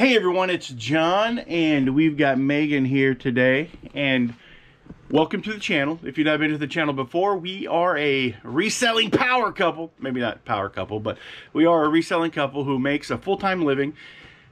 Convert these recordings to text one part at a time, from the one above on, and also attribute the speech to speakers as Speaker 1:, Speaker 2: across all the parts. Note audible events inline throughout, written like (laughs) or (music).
Speaker 1: Hey everyone, it's John and we've got Megan here today and welcome to the channel. If you've not been to the channel before, we are a reselling power couple. Maybe not power couple, but we are a reselling couple who makes a full-time living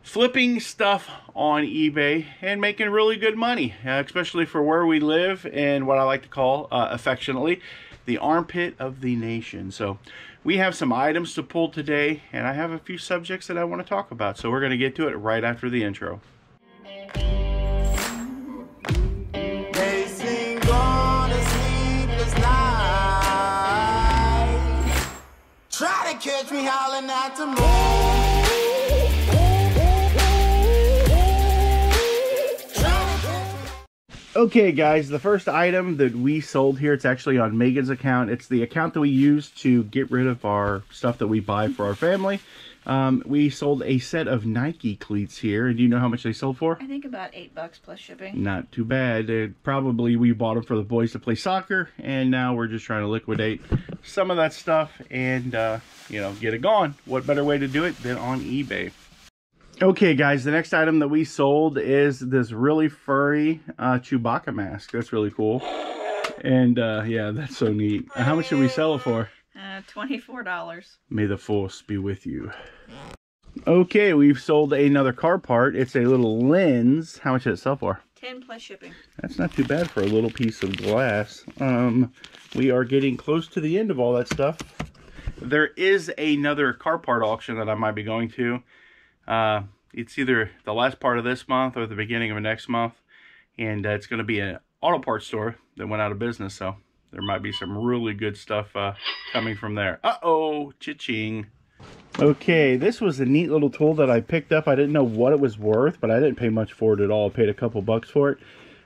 Speaker 1: flipping stuff on eBay and making really good money, uh, especially for where we live and what I like to call uh, affectionately the armpit of the nation. So we have some items to pull today and I have a few subjects that I want to talk about. So we're going to get to it right after the intro.
Speaker 2: Catch me howling at the moon.
Speaker 1: Okay guys, the first item that we sold here, it's actually on Megan's account. It's the account that we use to get rid of our stuff that we buy for our family. Um, we sold a set of Nike cleats here. And do you know how much they sold for?
Speaker 3: I think about eight bucks plus shipping.
Speaker 1: Not too bad. It, probably we bought them for the boys to play soccer. And now we're just trying to liquidate some of that stuff and, uh, you know, get it gone. What better way to do it than on eBay? Okay, guys, the next item that we sold is this really furry uh, Chewbacca mask. That's really cool. And uh, yeah, that's so neat. How much did we sell it for?
Speaker 3: Uh, $24.
Speaker 1: May the force be with you. Okay, we've sold another car part. It's a little lens. How much did it sell for?
Speaker 3: 10 plus shipping.
Speaker 1: That's not too bad for a little piece of glass. Um, we are getting close to the end of all that stuff. There is another car part auction that I might be going to. Uh, it's either the last part of this month or the beginning of next month. And uh, it's going to be an auto parts store that went out of business. So there might be some really good stuff uh, coming from there. Uh-oh, cha-ching. Okay, this was a neat little tool that I picked up. I didn't know what it was worth, but I didn't pay much for it at all. I paid a couple bucks for it.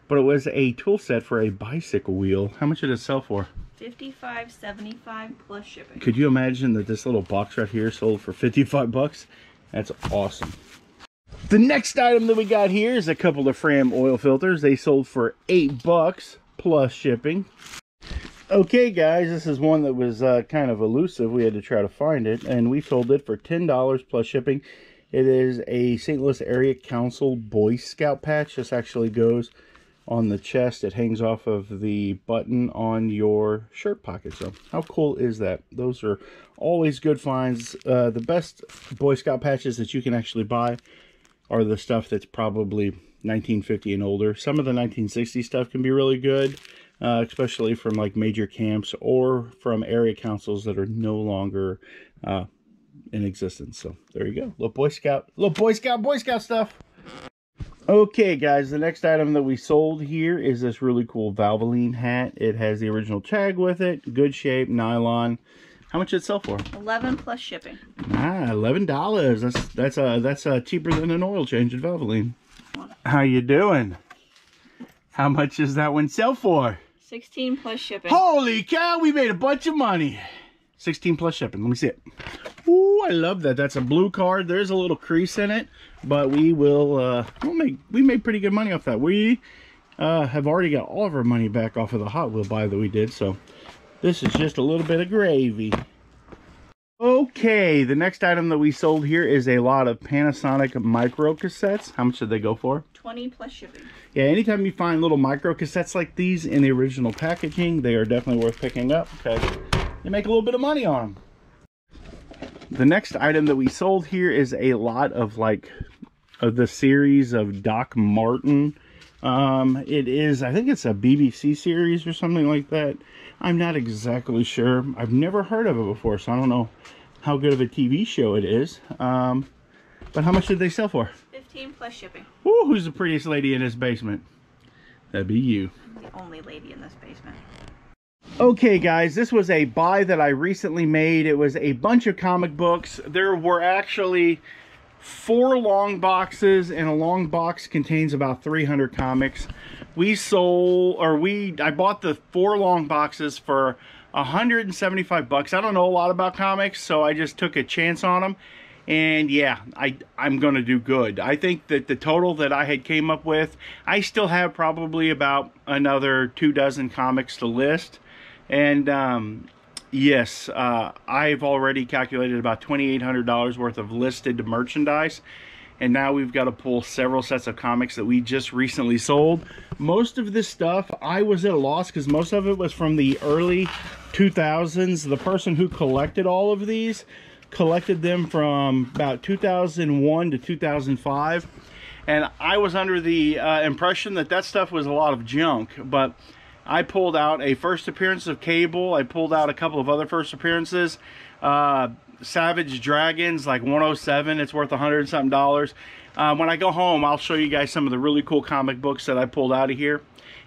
Speaker 1: But it was a tool set for a bicycle wheel. How much did it sell for?
Speaker 3: 55.75 plus shipping.
Speaker 1: Could you imagine that this little box right here sold for 55 bucks? That's awesome. The next item that we got here is a couple of Fram oil filters. They sold for eight bucks plus shipping. Okay, guys, this is one that was uh, kind of elusive. We had to try to find it, and we sold it for $10 plus shipping. It is a St. Louis Area Council Boy Scout patch. This actually goes on the chest. It hangs off of the button on your shirt pocket. So how cool is that? Those are always good finds. Uh, the best Boy Scout patches that you can actually buy are the stuff that's probably 1950 and older. Some of the 1960 stuff can be really good, uh, especially from like major camps or from area councils that are no longer uh, in existence. So there you go. Little Boy Scout, little Boy Scout, Boy Scout stuff. Okay, guys, the next item that we sold here is this really cool Valvoline hat. It has the original tag with it, good shape, nylon. How much did it sell for?
Speaker 3: 11 plus shipping.
Speaker 1: Ah, eleven dollars. That's that's uh that's uh cheaper than an oil change at Valvoline. How you doing? How much does that one sell for?
Speaker 3: 16 plus shipping.
Speaker 1: Holy cow, we made a bunch of money. 16 plus shipping. Let me see it. I love that. That's a blue card. There's a little crease in it, but we will uh we'll make we made pretty good money off that. We uh have already got all of our money back off of the Hot Wheel buy that we did, so this is just a little bit of gravy. Okay, the next item that we sold here is a lot of Panasonic micro cassettes. How much did they go for?
Speaker 3: 20 plus shipping.
Speaker 1: Yeah, anytime you find little micro cassettes like these in the original packaging, they are definitely worth picking up because you make a little bit of money on them. The next item that we sold here is a lot of like of the series of Doc Martin. Um, it is, I think it's a BBC series or something like that. I'm not exactly sure. I've never heard of it before, so I don't know how good of a TV show it is. Um, but how much did they sell for?
Speaker 3: 15 plus shipping.
Speaker 1: Ooh, who's the prettiest lady in this basement? That'd be you.
Speaker 3: I'm the only lady in this basement.
Speaker 1: Okay, guys, this was a buy that I recently made. It was a bunch of comic books. There were actually four long boxes, and a long box contains about 300 comics. We sold, or we, I bought the four long boxes for 175 bucks. I don't know a lot about comics, so I just took a chance on them. And yeah, I, I'm to do good. I think that the total that I had came up with, I still have probably about another two dozen comics to list. And um, yes, uh, I've already calculated about $2,800 worth of listed merchandise. and now we've got to pull several sets of comics that we just recently sold. Most of this stuff I was at a loss because most of it was from the early 2000s. The person who collected all of these collected them from about 2001 to 2005 and I was under the uh, impression that that stuff was a lot of junk but I pulled out a first appearance of Cable. I pulled out a couple of other first appearances. Uh, Savage Dragons like 107 it's worth a hundred something dollars. Uh, when I go home I'll show you guys some of the really cool comic books that I pulled out of here.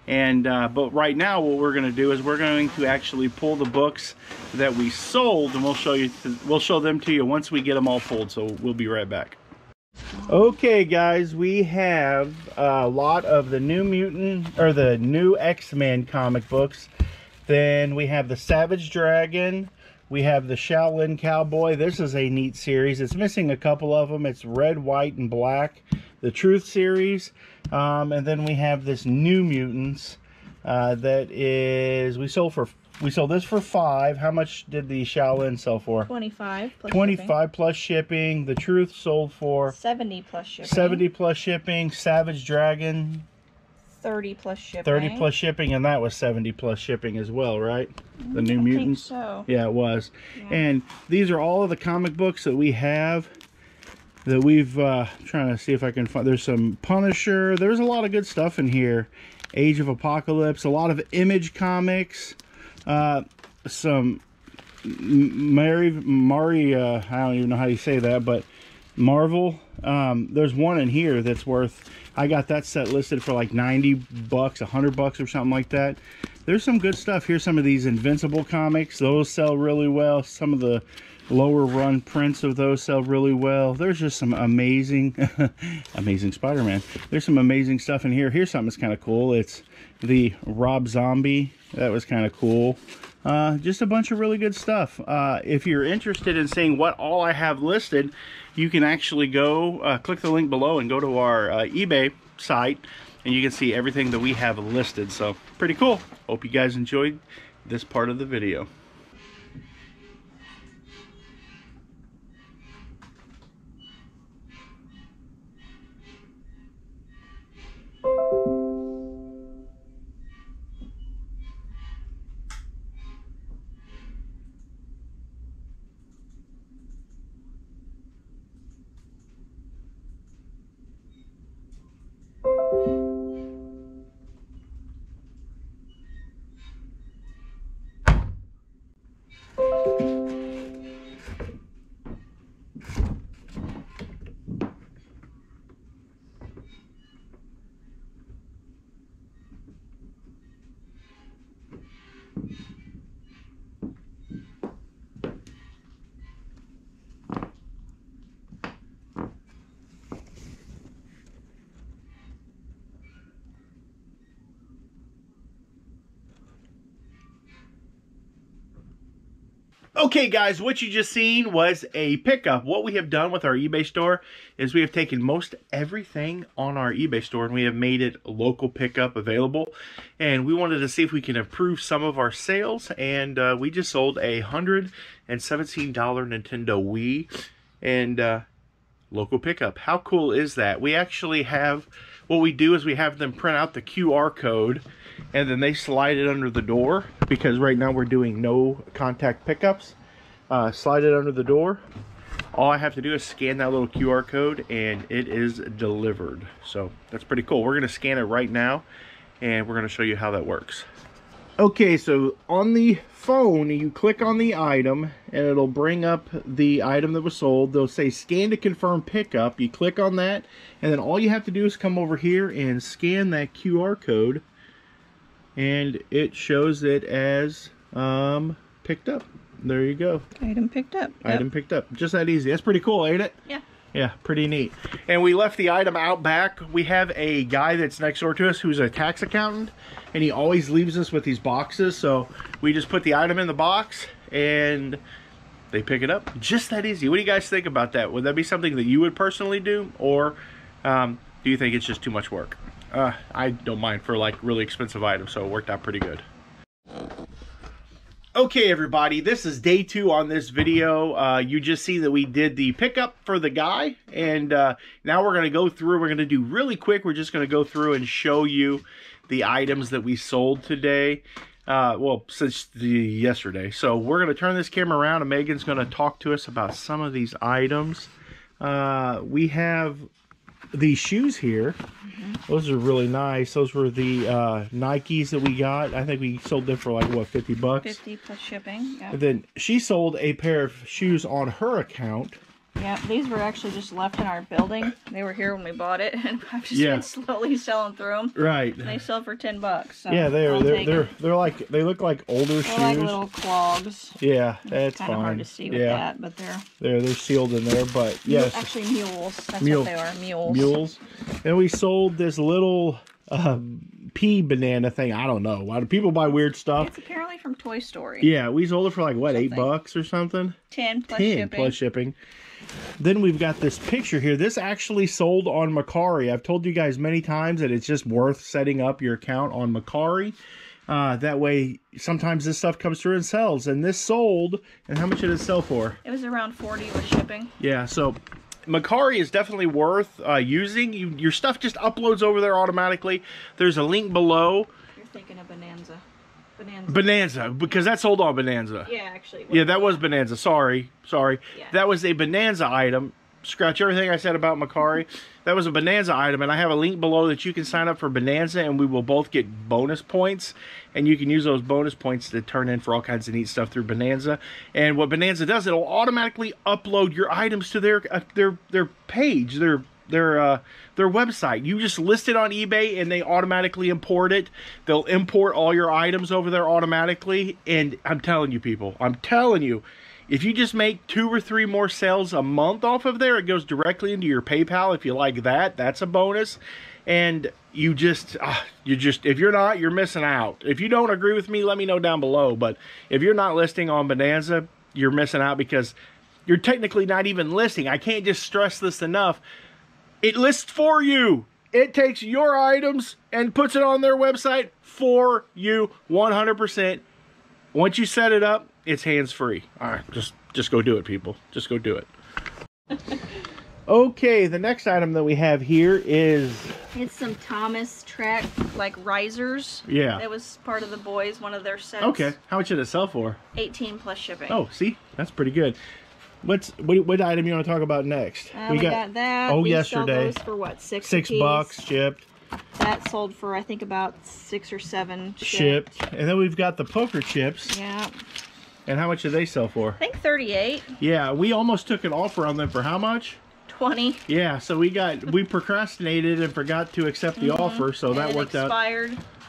Speaker 1: And uh, but right now what we're going to do is we're going to actually pull the books that we sold and we'll show you we'll show them to you once we get them all pulled. So we'll be right back okay guys we have a lot of the new mutant or the new x-men comic books. Then we have the savage dragon. We have the shaolin cowboy. This is a neat series. It's missing a couple of them. It's red white and black the truth series. Um, and then we have this New Mutants uh, that is we sold for we sold this for five. How much did the Shaolin sell for?
Speaker 3: 25 plus
Speaker 1: 25
Speaker 3: shipping.
Speaker 1: plus shipping. The Truth sold for
Speaker 3: 70 plus shipping.
Speaker 1: 70 plus shipping. Savage Dragon
Speaker 3: 30 plus shipping.
Speaker 1: 30 plus shipping, and that was 70 plus shipping as well, right? The New
Speaker 3: I
Speaker 1: Mutants.
Speaker 3: Think so.
Speaker 1: Yeah, it was.
Speaker 3: Yeah.
Speaker 1: And these are all of the comic books that we have that we've uh trying to see if I can find there's some Punisher there's a lot of good stuff in here Age of Apocalypse a lot of image comics uh some Mary Mari uh I don't even know how you say that but Marvel um there's one in here that's worth I got that set listed for like 90 bucks 100 bucks or something like that. There's some good stuff. Here's some of these Invincible comics. Those sell really well. Some of the lower run prints of those sell really well. There's just some amazing (laughs) amazing spider-man. There's some amazing stuff in here. Here's something that's kind of cool. It's the rob zombie. That was kind of cool. Uh, just a bunch of really good stuff. Uh, if you're interested in seeing what all i have listed you can actually go uh, click the link below and go to our uh, ebay site and you can see everything that we have listed. So pretty cool. Hope you guys enjoyed this part of the video Okay, guys, what you just seen was a pickup. What we have done with our eBay store is we have taken most everything on our eBay store and we have made it local pickup available. And we wanted to see if we can improve some of our sales. And uh, we just sold a $117 Nintendo Wii and uh, local pickup. How cool is that? We actually have, what we do is we have them print out the QR code and then they slide it under the door because right now we're doing no contact pickups. Uh, slide it under the door. All I have to do is scan that little QR code and it is delivered. So that's pretty cool. We're going to scan it right now and we're going to show you how that works. Okay, so on the phone, you click on the item and it'll bring up the item that was sold. They'll say scan to confirm pickup. You click on that and then all you have to do is come over here and scan that QR code and it shows it as um, picked up. There you go.
Speaker 3: Item picked up.
Speaker 1: Item picked up. Just that easy. That's pretty cool, ain't it?
Speaker 3: Yeah.
Speaker 1: Yeah, pretty neat. And we left the item out back. We have a guy that's next door to us who's a tax accountant, and he always leaves us with these boxes. So we just put the item in the box, and they pick it up. Just that easy. What do you guys think about that? Would that be something that you would personally do, or um, do you think it's just too much work? Uh, I don't mind for like really expensive items, so it worked out pretty good. Okay, everybody, this is day two on this video. Uh, you just see that we did the pickup for the guy, and uh, now we're going to go through. We're going to do really quick. We're just going to go through and show you the items that we sold today. Uh, well, since the yesterday. So we're going to turn this camera around, and Megan's going to talk to us about some of these items. Uh, we have these shoes here. Those are really nice. Those were the uh, Nikes that we got. I think we sold them for like what, fifty bucks.
Speaker 3: 50 plus shipping. Yep.
Speaker 1: And then she sold a pair of shoes on her account.
Speaker 3: Yep. These were actually just left in our building. They were here when we bought it, (laughs) and I've just
Speaker 1: Yeah.
Speaker 3: been slowly selling through them.
Speaker 1: Right.
Speaker 3: They sell for 10 bucks. So
Speaker 1: Yeah, they're
Speaker 3: I'll
Speaker 1: they're they're they're like they look like older
Speaker 3: They're
Speaker 1: shoes.
Speaker 3: like little clogs.
Speaker 1: yeah, that's
Speaker 3: Kind of hard to see with
Speaker 1: yeah,
Speaker 3: that, but they're
Speaker 1: they're they're sealed in there, but yes,
Speaker 3: actually mules. That's
Speaker 1: Mule-
Speaker 3: what they are. Mules.
Speaker 1: mules. And we sold this little um, pea banana thing. I don't know. Why do people buy weird stuff?
Speaker 3: It's apparently from Toy Story.
Speaker 1: Yeah, we sold it for like what eight bucks or something.
Speaker 3: 10 plus
Speaker 1: 10
Speaker 3: shipping.
Speaker 1: plus shipping. Then we've got this picture here. This actually sold on Mercari. I've told you guys many times that it's just worth setting up your account on Mercari. Uh, that way, sometimes this stuff comes through and sells. And this sold. And how much did it sell for?
Speaker 3: It was around 40 with shipping.
Speaker 1: Yeah, so Mercari is definitely worth uh, using. You, your stuff just uploads over there automatically. There's a link below.
Speaker 3: You're thinking of Bonanza. Bonanza.
Speaker 1: Bonanza, because that sold on Bonanza.
Speaker 3: yeah, actually.
Speaker 1: Yeah, that was Bonanza. Sorry, sorry.
Speaker 3: Yeah.
Speaker 1: That was a Bonanza item. Scratch everything I said about Mercari. That was a Bonanza item, and I have a link below that you can sign up for Bonanza, and we will both get bonus points, and you can use those bonus points to turn in for all kinds of neat stuff through Bonanza. And what Bonanza does, it'll automatically upload your items to their uh, their their page, their their uh, their website. You just list it on eBay and they automatically import it. They'll import all your items over there automatically. And I'm telling you, people, I'm telling you, if you just make two or three more sales a month off of there, it goes directly into your PayPal. If you like that, that's a bonus. And you just, ah, you just, if you're not, you're missing out. If you don't agree with me, let me know down below. But if you're not listing on Bonanza, you're missing out because you're technically not even listing. I can't just stress this enough. It lists for you. It takes your items and puts it on their website for you 100%. Once you set it up, it's hands free. All right, just just go do it, people. Just go do it. (laughs) okay, the next item that we have here is
Speaker 3: It's some Thomas track, like risers.
Speaker 1: yeah.
Speaker 3: It was part of the boys, one of their sets.
Speaker 1: Okay, how much did it sell for?
Speaker 3: 18 plus shipping.
Speaker 1: Oh, see, that's pretty good. What's what, what item you want to talk about next?
Speaker 3: Uh, we, got, that.
Speaker 1: oh,
Speaker 3: we
Speaker 1: yesterday.
Speaker 3: For what? Six.
Speaker 1: six bucks shipped.
Speaker 3: That sold for I think about six or seven.
Speaker 1: shipped. And then we've got the poker chips.
Speaker 3: Yeah,
Speaker 1: And how much did they sell for?
Speaker 3: I think 38,
Speaker 1: Yeah, we almost took an offer on them for how much?
Speaker 3: 20.
Speaker 1: Yeah, so we got we procrastinated and forgot to accept the offer, so that
Speaker 3: and it
Speaker 1: worked out.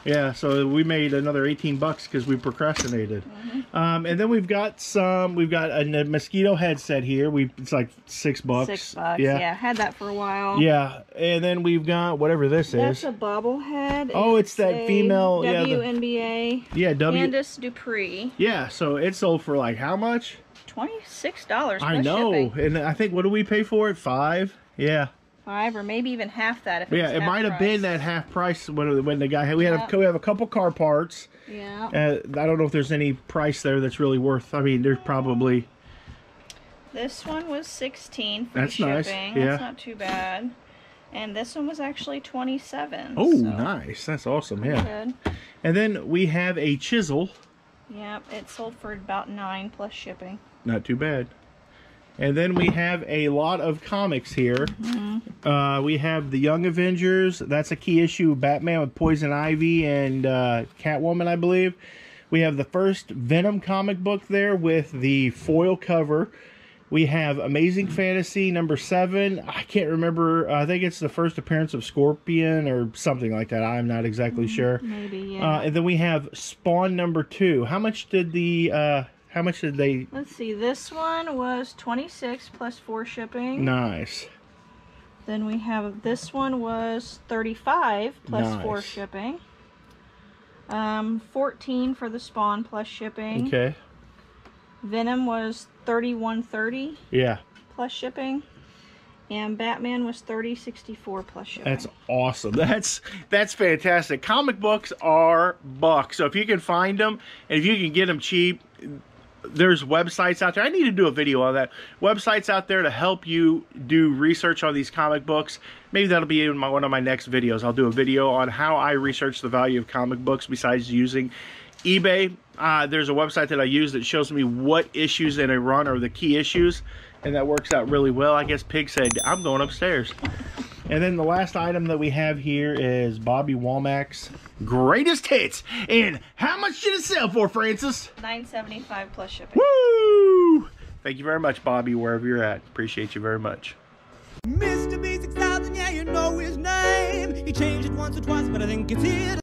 Speaker 1: Yeah, so we made another 18 bucks because we procrastinated.
Speaker 3: Mm-hmm.
Speaker 1: Um, and then we've got some. We've got a, mosquito headset here. We it's like six bucks.
Speaker 3: Six bucks.
Speaker 1: Yeah.
Speaker 3: Yeah. had that for a while.
Speaker 1: Yeah, and then we've got whatever this
Speaker 3: That's
Speaker 1: is.
Speaker 3: That's a bobblehead.
Speaker 1: Oh, it's that
Speaker 3: a
Speaker 1: female- yeah, the-
Speaker 3: WNBA.
Speaker 1: yeah, W.
Speaker 3: Candice Dupree.
Speaker 1: Yeah, so it sold for like how much?
Speaker 3: Twenty-six dollars.
Speaker 1: I know, and I think what do we pay for it? Five. Yeah.
Speaker 3: Five or maybe even half that. If
Speaker 1: Yeah, it might have been that half price when when the guy had. We had a, we have a couple car parts.
Speaker 3: Yeah.
Speaker 1: Uh, I don't know if there's any price there that's really worth. I mean, there's probably.
Speaker 3: This one was 16 free
Speaker 1: That's nice,
Speaker 3: shipping.
Speaker 1: yeah.
Speaker 3: That's not too bad. And this one was actually 27.
Speaker 1: Oh,
Speaker 3: so
Speaker 1: nice! That's awesome. Yeah.
Speaker 3: Good.
Speaker 1: And then we have a chisel.
Speaker 3: Yep, it sold for about 9 plus shipping.
Speaker 1: Not too bad. And then we have a lot of comics here. Uh, we have the Young Avengers. That's a key issue. Batman with Poison Ivy and uh, Catwoman, I believe. We have the first Venom comic book there with the foil cover. We have Amazing Fantasy number seven. I can't remember. I think it's the first appearance of Scorpion or something like that. I'm not exactly sure.
Speaker 3: Maybe, yeah.
Speaker 1: Uh, and then we have Spawn number two. How much did the? Uh, how much did they?
Speaker 3: Let's see, this one was 26 plus 4 shipping.
Speaker 1: Nice.
Speaker 3: Then we have this one was 35 plus 4
Speaker 1: Nice.
Speaker 3: shipping. Um, 14 for the spawn plus shipping.
Speaker 1: Okay.
Speaker 3: Venom was 31.30
Speaker 1: Yeah,
Speaker 3: plus shipping. And Batman was 30.64 plus shipping.
Speaker 1: that's awesome. (laughs) That's that's fantastic. Comic books are bucks. So if you can find them and if you can get them cheap, there's websites out there. I need to do a video on that. Websites out there to help you do research on these comic books. Maybe that'll be in my, one of my next videos. I'll do a video on how I research the value of comic books besides using eBay. Uh, there's a website that I use that shows me what issues in a run are the key issues, and that works out really well. I guess Pig said, I'm going upstairs. And then the last item that we have here is Bobby Womack's greatest hits. And how much did it sell for, Francis?
Speaker 3: 975 plus shipping.
Speaker 1: Woo! Thank you very much, Bobby, wherever you're at. Appreciate you very much.
Speaker 4: Mr. B6000, yeah, you know his name. He changed it once or twice, but I think it's here. to